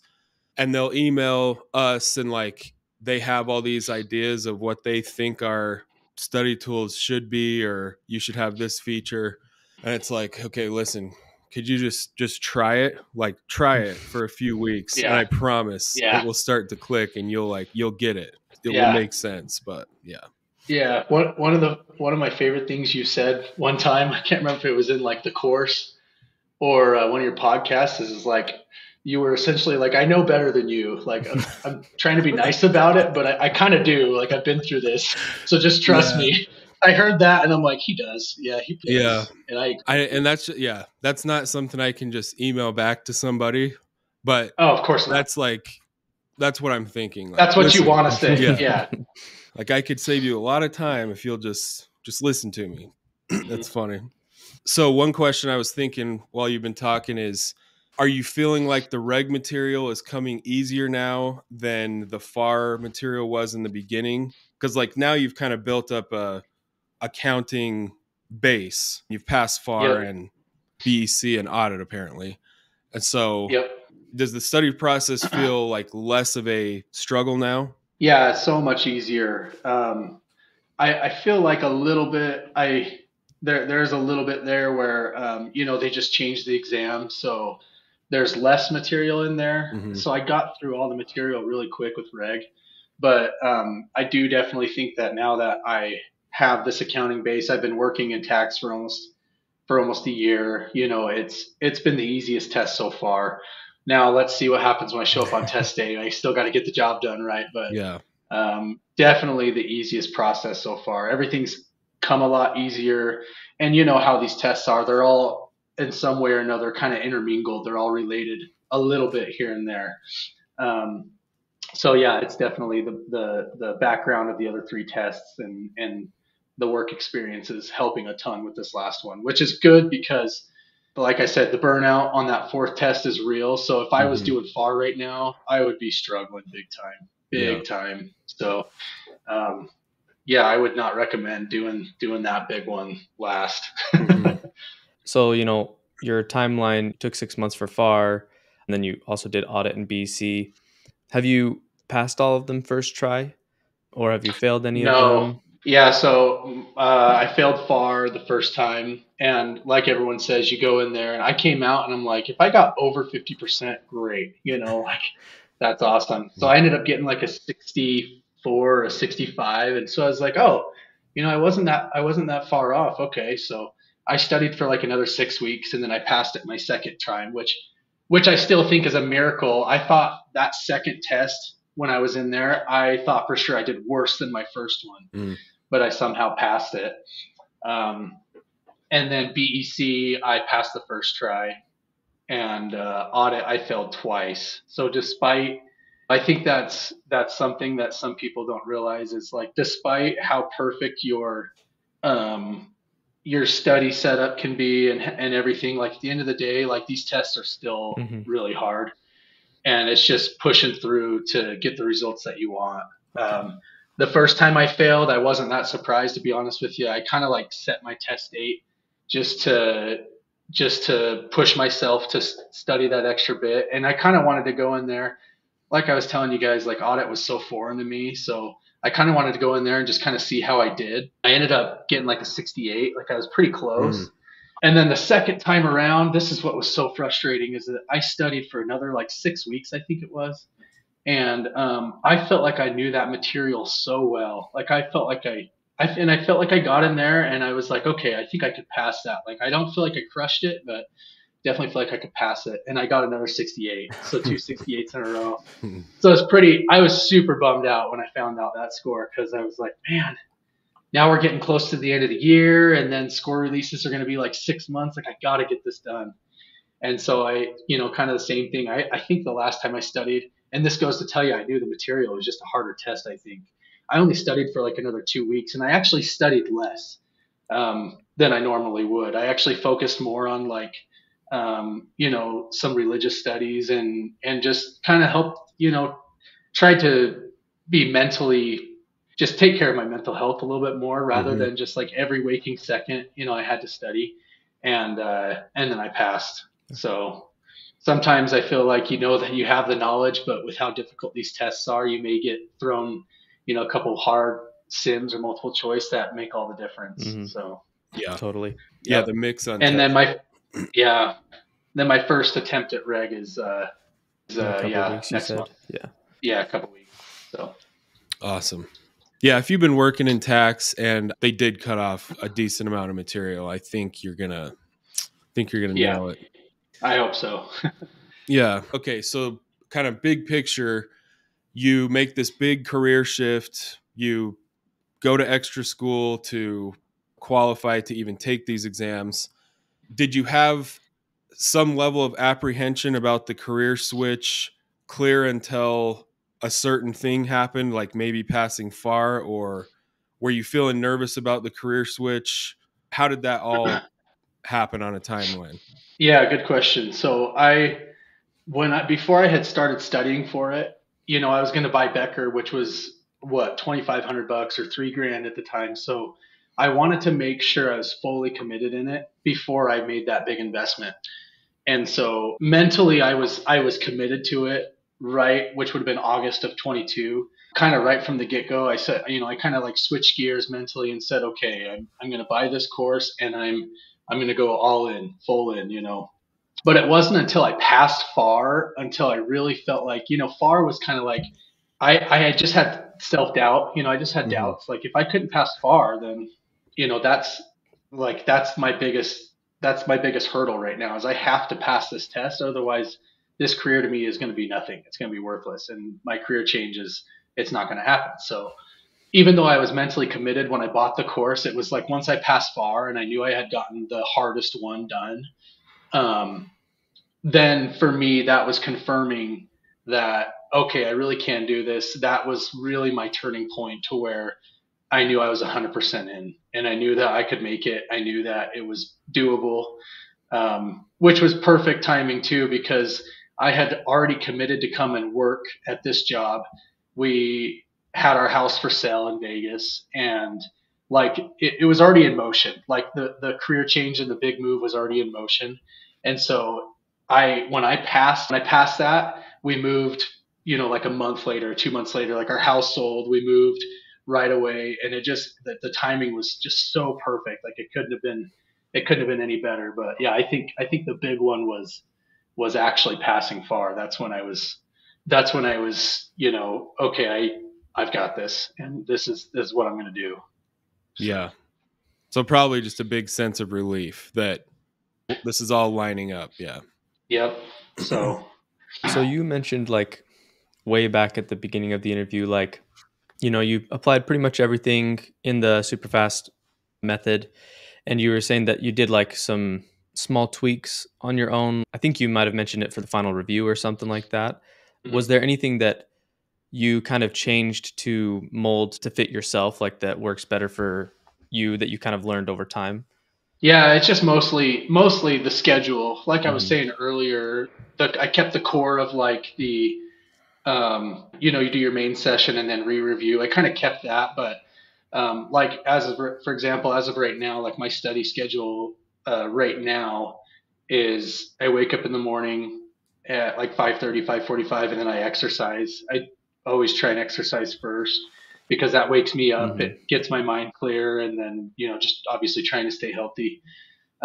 and they'll email us and like they have all these ideas of what they think our study tools should be or you should have this feature and it's like, okay, listen, could you just just try it? Like try it for a few weeks and I promise Yeah. it will start to click and you'll like you'll get it. It Yeah. will make sense, but yeah. Yeah, one one of the one of my favorite things you said one time. I can't remember if it was in like the course or uh, one of your podcasts. Is, like you were essentially like, I know better than you. Like I'm, I'm trying to be nice about it, but I, I kind of do. Like I've been through this, so just trust Yeah. me. I heard that and I'm like, he does. Yeah, he does. Yeah. and I. I and that's yeah, that's not something I can just email back to somebody, but Oh, of course not. that's like that's what I'm thinking. Like, That's what listen, you want to say. Yeah. Yeah. Like I could save you a lot of time if you'll just just listen to me. That's funny. So one question I was thinking while you've been talking is are you feeling like the reg material is coming easier now than the FAR material was in the beginning? Cuz like now you've kind of built up a accounting base. You've passed FAR Yep. and BEC and audit apparently. And so Yep. does the study process feel like less of a struggle now? Yeah, it's so much easier. Um, I, I feel like a little bit. I there there's a little bit there where um, you know they just changed the exam, so there's less material in there. Mhm. So I got through all the material really quick with reg, but um, I do definitely think that now that I have this accounting base, I've been working in tax for almost for almost a year. You know, it's it's been the easiest test so far. Now let's see what happens when I show up on test day. I still got to get the job done right, but Yeah. um, definitely the easiest process so far. Everything's come a lot easier, and you know how these tests are. They're all in some way or another kind of intermingled. They're all related a little bit here and there. Um, so yeah, it's definitely the, the the background of the other three tests and and the work experience is helping a ton with this last one, which is good because, like I said, the burnout on that fourth test is real. So if I was Mhm. doing far right now, I would be struggling big time, big Yeah. time. So, um, yeah, I would not recommend doing doing that big one last. Mhm. So, you know, your timeline took six months for FAR, and then you also did audit in BEC. Have you passed all of them first try, or have you failed any No. of them? No. Yeah, so uh, I failed far the first time, and like everyone says, you go in there, and I came out, and I'm like, if I got over fifty percent, great, you know, like that's awesome. So I ended up getting like a sixty-four, or sixty-five, and so I was like, oh, you know, I wasn't that, I wasn't that far off. Okay, so I studied for like another six weeks, and then I passed it my second time, which, which I still think is a miracle. I thought that second test when I was in there, I thought for sure I did worse than my first one Mm. but I somehow passed it. Um, and then BEC, I passed the first try, and uh, audit, I failed twice. So despite, I think that's that's something that some people don't realize is like, despite how perfect your um, your study setup can be and and everything, like at the end of the day, like these tests are still Mhm. really hard, and it's just pushing through to get the results that you want. Um, the first time I failed, I wasn't that surprised to be honest with you. I kind of like set my test date just to just to push myself to study that extra bit, and I kind of wanted to go in there. Like I was telling you guys, like audit was so foreign to me, so I kind of wanted to go in there and just kind of see how I did. I ended up getting like a 68, like I was pretty close. And then the second time around, this is what was so frustrating is that I studied for another like six weeks, I think it was. And um, I felt like I knew that material so well. Like I felt like I, I, and I felt like I got in there and I was like, okay, I think I could pass that. Like I don't feel like I crushed it, but definitely feel like I could pass it. And I got another 68, so two 68s in a row. So it's pretty. I was super bummed out when I found out that score because I was like, man, now we're getting close to the end of the year, and then score releases are going to be like six months. Like I got to get this done. And so I, you know, kind of the same thing. I, I think the last time I studied, and this goes to tell you, I knew the material it was just a harder test. I think I only studied for like another two weeks, and I actually studied less um, than I normally would. I actually focused more on like um, you know, some religious studies and and just kind of helped, you know, try to be mentally just take care of my mental health a little bit more rather Mhm. than just like every waking second, you know, I had to study and uh and then I passed. So sometimes I feel like you know that you have the knowledge, but with how difficult these tests are, you may get thrown, you know, a couple hard sims or multiple choice that make all the difference. Mhm. So Yeah. Totally. Yeah, Yep. the mix on and then my yeah then my first attempt at reg is uh, is, In a uh yeah weeks, next said. month Yeah. yeah a couple weeks so awesome. Yeah, if you've been working in tax and they did cut off a decent amount of material, I think you're gonna think you're gonna Yeah. nail it. I hope so. Yeah. Okay. So, kind of big picture, you make this big career shift. You go to extra school to qualify to even take these exams. Did you have some level of apprehension about the career switch clear until a certain thing happened, like maybe passing far, or were you feeling nervous about the career switch? How did that all happen on a timeline? Yeah, good question. So I, when I before I had started studying for it, you know, I was going to buy Becker, which was what twenty five hundred bucks or three grand at the time. So I wanted to make sure I was fully committed in it before I made that big investment. And so mentally, I was I was committed to it, right, which would have been August of 22. Kind of right from the get go, I said, you know, I kind of like switched gears mentally and said, okay, I'm I'm going to buy this course and I'm I'm going to go all in, full in, you know. But it wasn't until I passed FAR until I really felt like, you know, FAR was kind of like, I, I had just had self doubt, you know, I just had Mhm. doubts. Like if I couldn't pass FAR, then, you know, that's like, that's my biggest, that's my biggest hurdle right now is I have to pass this test. Otherwise this career to me is going to be nothing. It's going to be worthless. And my career changes. It's not going to happen. So, even though I was mentally committed when I bought the course, it was like once I passed FAR and I knew I had gotten the hardest one done, um, then for me that was confirming that okay, I really can do this. That was really my turning point to where I knew I was 100% in, and I knew that I could make it. I knew that it was doable, um, which was perfect timing too because I had already committed to come and work at this job. We had our house for sale in Vegas and like it, it was already in motion. Like the, the career change and the big move was already in motion. And so I, when I passed, when I passed that, we moved, you know, like a month later, two months later, like our house sold, we moved right away. And it just, the, the timing was just so perfect. Like it couldn't have been, it couldn't have been any better. But yeah, I think, I think the big one was, was actually passing far. That's when I was, that's when I was, you know, okay, I, I've got this and this is, this is what I'm going to do. Yeah. So probably just a big sense of relief that this is all lining up. Yeah. Yep. So, So you mentioned like way back at the beginning of the interview, like you know you applied pretty much everything in the super fast method, and you were saying that you did like some small tweaks on your own. I think you might have mentioned it for the final review or something like that. Was there anything that you kind of changed to mold to fit yourself, like that works better for you that you kind of learned over time? Yeah, it's just mostly mostly the schedule. Like I was Mhm. saying earlier, the, I kept the core of like the, um, you know, you do your main session and then re-review. I kind of kept that, but um, like as of for example, as of right now, like my study schedule uh, right now is I wake up in the morning at like 5:30, 5:45, and then I exercise. I always try and exercise first because that wakes me up. Mhm. It gets my mind clear, and then you know, just obviously trying to stay healthy.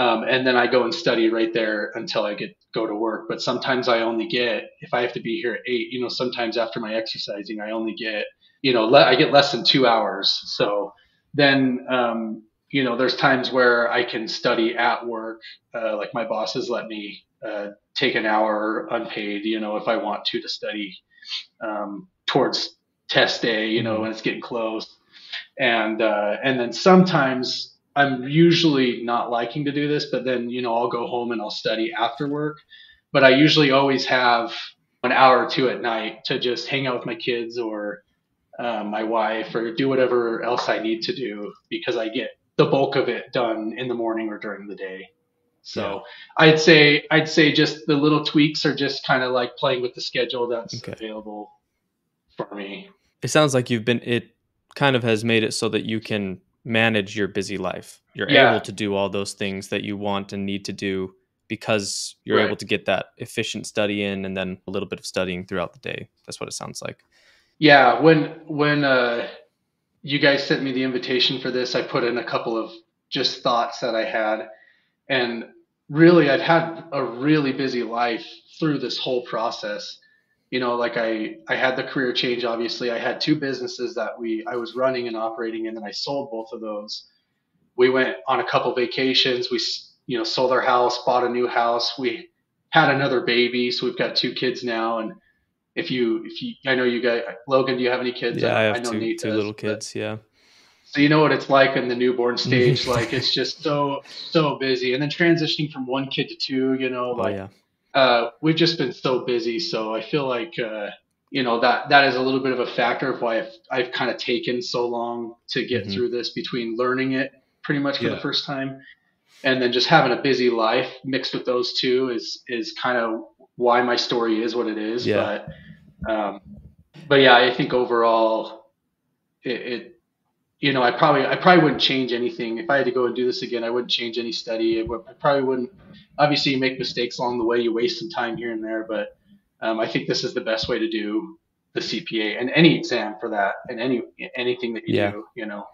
Um, and then I go and study right there until I get go to work. But sometimes I only get if I have to be here at eight. You know, sometimes after my exercising, I only get you know le- I get less than two hours. So then um, you know, there's times where I can study at work. Uh, like my bosses let me uh, take an hour unpaid. You know, if I want to to study um, towards test day. You know, when it's getting close. And uh, and then sometimes I'm usually not liking to do this, but then you know I'll go home and I'll study after work. But I usually always have an hour or two at night to just hang out with my kids or uh, my wife or do whatever else I need to do because I get the bulk of it done in the morning or during the day. So I'd say I'd say just the little tweaks are just kind of like playing with the schedule that's Okay. available for me. It sounds like you've been it kind of has made it so that you can manage your busy life. You're Yeah. able to do all those things that you want and need to do because you're Right. able to get that efficient study in and then a little bit of studying throughout the day. That's what it sounds like. Yeah, when when uh, you guys sent me the invitation for this, I put in a couple of just thoughts that I had, and really, I've had a really busy life through this whole process. You know, like I, I had the career change. Obviously, I had two businesses that we I was running and operating, and then I sold both of those. We went on a couple vacations. We, you know, sold our house, bought a new house. We had another baby, so we've got two kids now. And if you, if you, I know you guys, Logan, do you have any kids? Yeah, I have know two, Nate two does, little kids. Yeah. so you know what it's like in the newborn stage. like it's just so so busy, and then transitioning from one kid to two. You know, oh, like. Oh yeah. Uh, we've just been so busy. So I feel like uh, you know that that is a little bit of a factor of why I've I've kind of taken so long to get Mhm. through this between learning it pretty much for Yeah. the first time, and then just having a busy life mixed with those two is is kind of why my story is what it is. Yeah. But um, but yeah, I think overall it, it you know, I probably I probably wouldn't change anything if I had to go and do this again. I wouldn't change any study. I, would, I probably wouldn't. Obviously, you make mistakes along the way. You waste some time here and there, but um, I think this is the best way to do the CPA and any exam for that, and any anything that you Yeah. do. You know,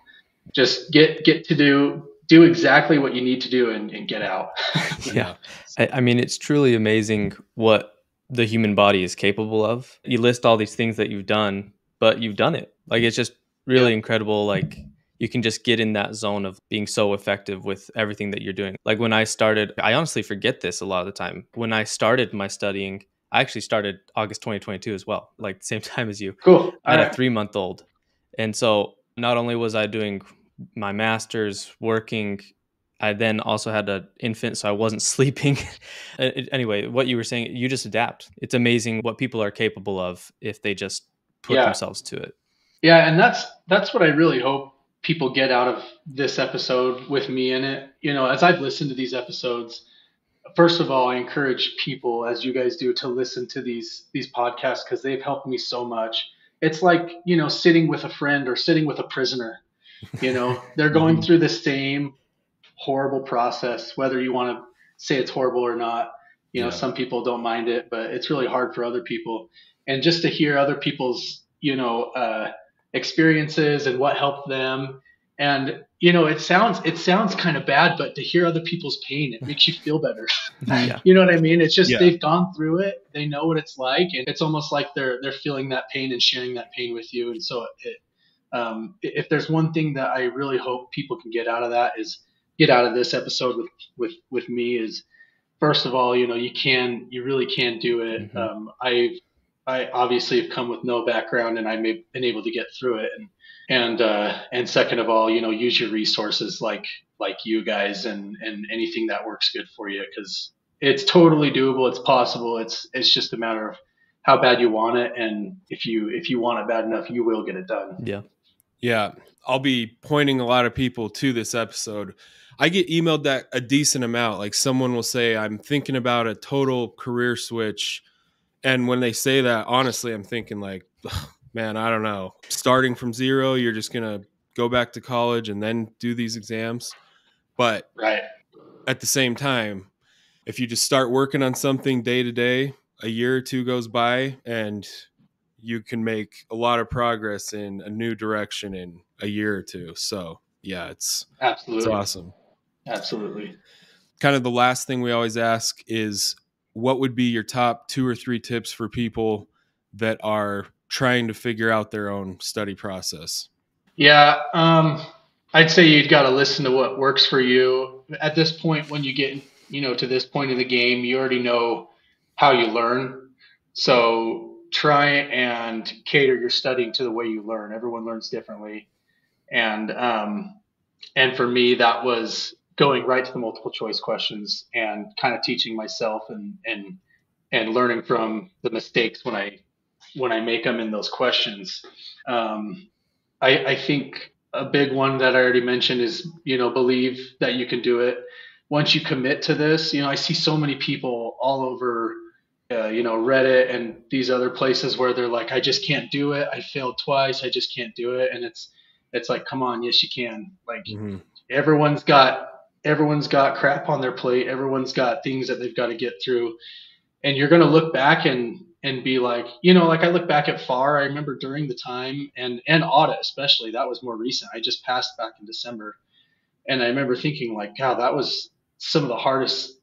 just get get to do do exactly what you need to do and, and get out. Yeah. I, I mean, it's truly amazing what the human body is capable of. You list all these things that you've done, but you've done it. Like it's just really incredible. Like you can just get in that zone of being so effective with everything that you're doing. Like when I started, I honestly forget this a lot of the time. When I started my studying, I actually started August 2022 as well, like same time as you. cool. I had All a three month old. And so not only was I doing my master's working, I then also had an infant, so I wasn't sleeping. Anyway, what you were saying, you just adapt. It's amazing what people are capable of if they just put Yeah. themselves to it. Yeah, and that's that's what I really hope people get out of this episode with me in it. You know, as I've listened to these episodes, first of all, I encourage people, as you guys do, to listen to these these podcasts because they've helped me so much. It's like you know, sitting with a friend or sitting with a prisoner. You know, they're going through the same horrible process, whether you want to say it's horrible or not. You know, Yeah. some people don't mind it, but it's really hard for other people. And just to hear other people's, you know, uh, experiences and what helped them, and you know, it sounds it sounds kind of bad, but to hear other people's pain, it makes you feel better. yeah. You know what I mean? It's just Yeah. they've gone through it. They know what it's like, and it's almost like they're they're feeling that pain and sharing that pain with you. And so, it, um, if there's one thing that I really hope people can get out of that is get out of this episode with with with me is first of all, you know, you can you really can do it. Mhm. Um, I I obviously have come with no background, and I've been able to get through it. And and uh, and second of all, you know, use your resources like like you guys and and anything that works good for you because it's totally doable. It's possible. It's it's just a matter of how bad you want it, and if you if you want it bad enough, you will get it done. Yeah. Yeah, I'll be pointing a lot of people to this episode. I get emailed that a decent amount. Like someone will say, I'm thinking about a total career switch. And when they say that, honestly, I'm thinking, like, man, I don't know. Starting from zero, you're just going to go back to college and then do these exams. But Right. at the same time, if you just start working on something day to day, a year or two goes by and you can make a lot of progress in a new direction in a year or two. So, yeah, it's Absolutely. it's awesome. Absolutely. Kind of the last thing we always ask is what would be your top 2 or 3 tips for people that are trying to figure out their own study process? Yeah, um, I'd say you've got to listen to what works for you. At this point, when you get you know to this point in the game, you already know how you learn. So try and cater your studying to the way you learn. Everyone learns differently, and um, and for me, that was going right to the multiple choice questions and kind of teaching myself and and and learning from the mistakes when I when I make them in those questions. Um, I, I think a big one that I already mentioned is, you know, believe that you can do it. Once you commit to this, you know, I see so many people all over, uh, you know, Reddit and these other places where they're like, I just can't do it. I failed twice. I just can't do it. And it's, it's like, come on, yes, you can. Like Mhm. everyone's got, everyone's got crap on their plate. Everyone's got things that they've got to get through. And you're going to look back and, and be like, you know, like I look back at FAR, I remember during the time and, and audit, especially that was more recent. I just passed back in December. And I remember thinking like, God, that was some of the hardest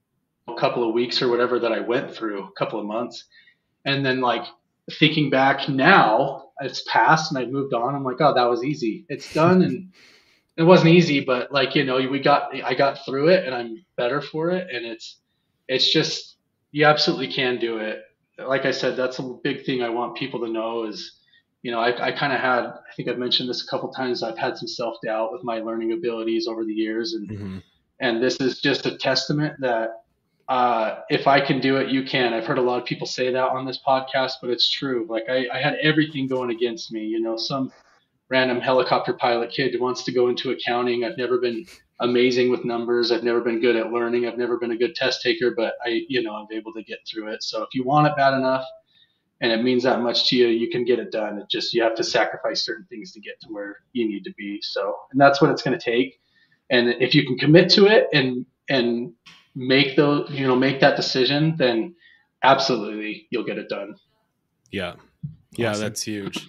couple of weeks or whatever that I went through, a couple of months. And then like thinking back now, it's passed and I've moved on. I'm like, oh, that was easy. It's done, and it wasn't easy, but like you know, we got I got through it, and I'm better for it. And it's it's just you absolutely can do it. Like I said, that's a big thing I want people to know is you know, I, I kind of had, I think I've mentioned this a couple times. I've had some self doubt with my learning abilities over the years, and mm-hmm. and this is just a testament that uh, if I can do it, you can. I've heard a lot of people say that on this podcast, but it's true. Like I, I had everything going against me. You know, some random helicopter pilot kid who wants to go into accounting. I've never been amazing with numbers. I've never been good at learning. I've never been a good test taker, but I, you know, I'm able to get through it. So if you want it bad enough and it means that much to you, you can get it done. It just, you have to sacrifice certain things to get to where you need to be. So, and that's what it's going to take. And if you can commit to it and, and make those, you know, make that decision, then absolutely you'll get it done. Yeah. Yeah. Awesome. That's huge.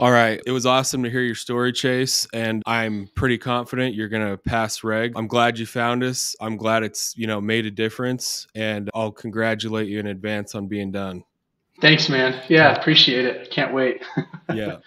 All right. It was awesome to hear your story, Chase. And I'm pretty confident you're going to pass reg. I'm glad you found us. I'm glad it's, you know, made a difference. And I'll congratulate you in advance on being done. Thanks, man. Yeah, appreciate it. Can't wait. yeah.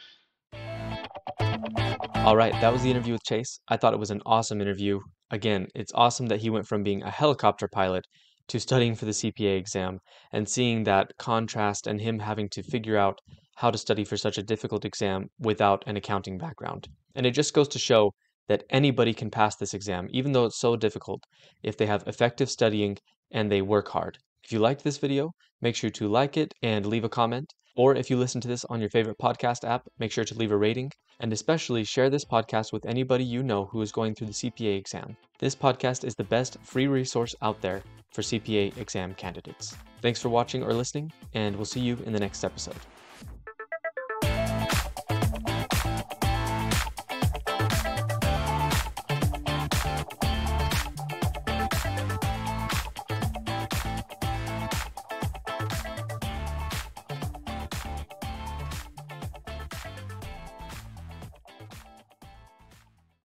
All right, that was the interview with Chase. I thought it was an awesome interview. Again, it's awesome that he went from being a helicopter pilot to studying for the CPA exam and seeing that contrast and him having to figure out how to study for such a difficult exam without an accounting background. And it just goes to show that anybody can pass this exam, even though it's so difficult, if they have effective studying and they work hard. If you liked this video, make sure to like it and leave a comment. Or if you listen to this on your favorite podcast app, make sure to leave a rating. And especially share this podcast with anybody you know who is going through the CPA exam. This podcast is the best free resource out there for CPA exam candidates. Thanks for watching or listening, and we'll see you in the next episode.